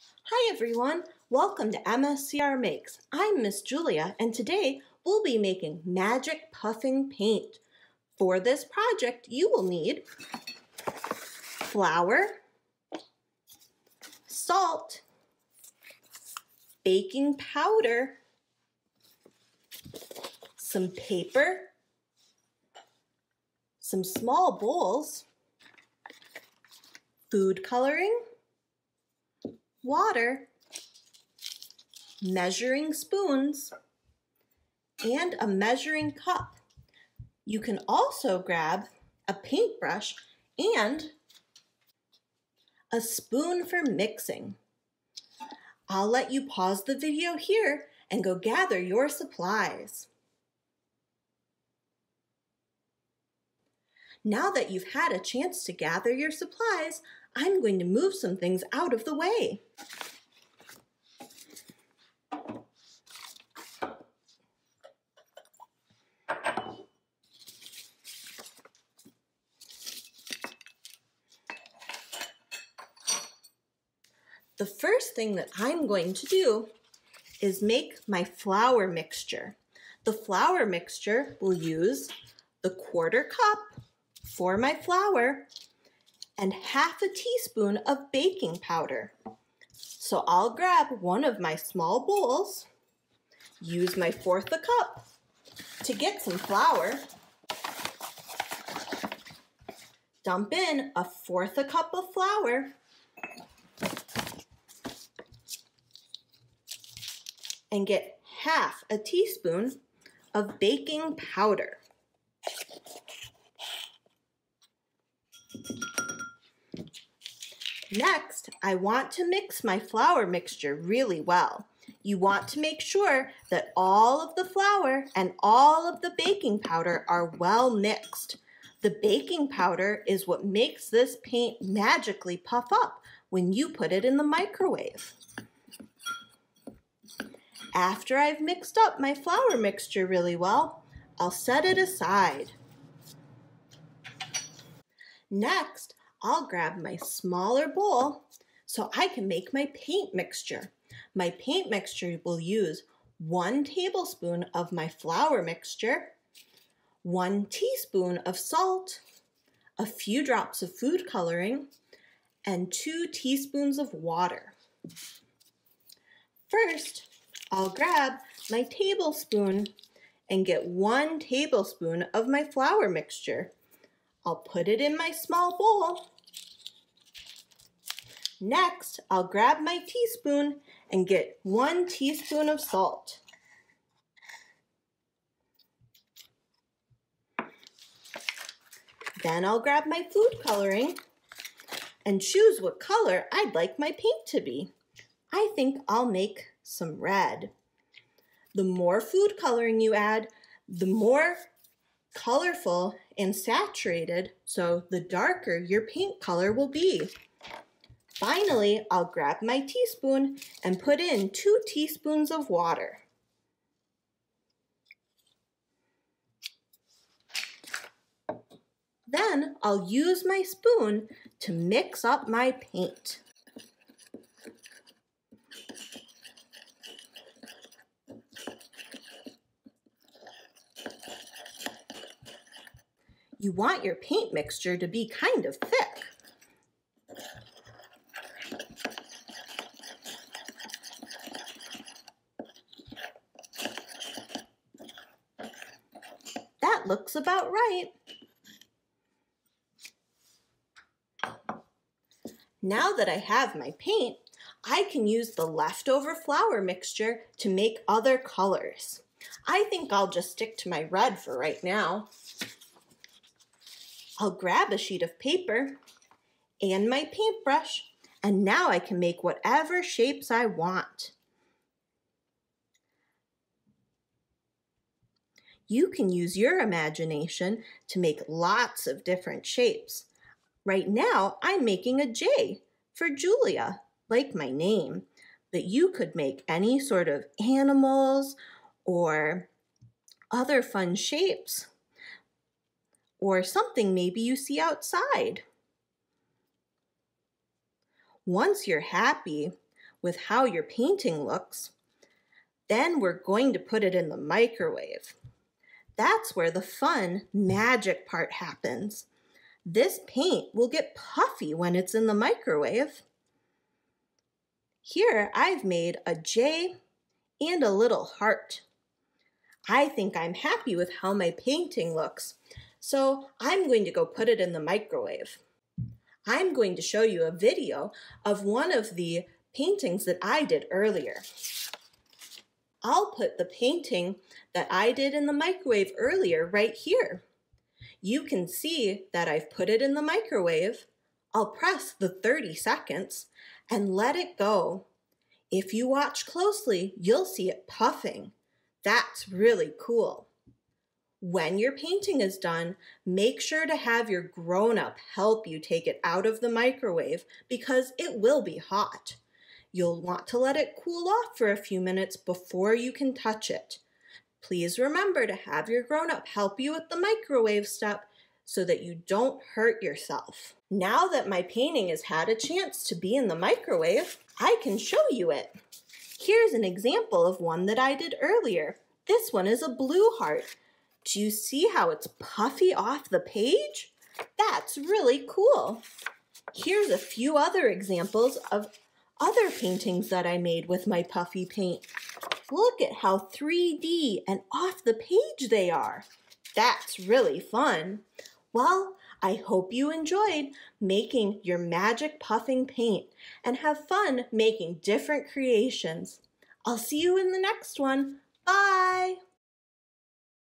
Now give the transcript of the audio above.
Hi everyone, welcome to MSCR Makes. I'm Miss Julia and today we'll be making magic puffing paint. For this project you will need flour, salt, baking powder, some paper, some small bowls, food coloring, water, measuring spoons, and a measuring cup. You can also grab a paintbrush and a spoon for mixing. I'll let you pause the video here and go gather your supplies. Now that you've had a chance to gather your supplies, I'm going to move some things out of the way. The first thing that I'm going to do is make my flour mixture. The flour mixture will use the quarter cup for my flour and half a teaspoon of baking powder. So I'll grab one of my small bowls, use my fourth a cup to get some flour, dump in a fourth a cup of flour, and get half a teaspoon of baking powder. Next, I want to mix my flour mixture really well. You want to make sure that all of the flour and all of the baking powder are well mixed. The baking powder is what makes this paint magically puff up when you put it in the microwave. After I've mixed up my flour mixture really well, I'll set it aside. Next, I'll grab my smaller bowl so I can make my paint mixture. My paint mixture will use one tablespoon of my flour mixture, one teaspoon of salt, a few drops of food coloring, and two teaspoons of water. First, I'll grab my tablespoon and get one tablespoon of my flour mixture. I'll put it in my small bowl. Next, I'll grab my teaspoon and get one teaspoon of salt. Then I'll grab my food coloring and choose what color I'd like my paint to be. I think I'll make some red. The more food coloring you add, the more colorful and saturated, so the darker your paint color will be. Finally, I'll grab my teaspoon and put in two teaspoons of water. Then I'll use my spoon to mix up my paint. You want your paint mixture to be kind of thick. That looks about right. Now that I have my paint, I can use the leftover flour mixture to make other colors. I think I'll just stick to my red for right now. I'll grab a sheet of paper and my paintbrush, and now I can make whatever shapes I want. You can use your imagination to make lots of different shapes. Right now, I'm making a J for Julia, like my name, but you could make any sort of animals or other fun shapes or something maybe you see outside. Once you're happy with how your painting looks. Then we're going to put it in the microwave. That's where the fun magic part happens. This paint will get puffy when it's in the microwave. Here I've made a J and a little heart. I think I'm happy with how my painting looks, so I'm going to go put it in the microwave. I'm going to show you a video of one of the paintings that I did earlier. I'll put the painting that I did in the microwave earlier right here. You can see that I've put it in the microwave. I'll press the 30 seconds and let it go. If you watch closely, you'll see it puffing. That's really cool. When your painting is done, make sure to have your grown-up help you take it out of the microwave because it will be hot. You'll want to let it cool off for a few minutes before you can touch it. Please remember to have your grown-up help you with the microwave step so that you don't hurt yourself. Now that my painting has had a chance to be in the microwave, I can show you it. Here's an example of one that I did earlier. This one is a blue heart. Do you see how it's puffy off the page? That's really cool. Here's a few other examples of other paintings that I made with my puffy paint. Look at how 3D and off the page they are. That's really fun. Well, I hope you enjoyed making your magic puffing paint and have fun making different creations. I'll see you in the next one. Bye!